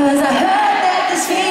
Cause I heard that this feeling